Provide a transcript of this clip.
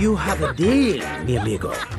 You have a deal, mi amigo.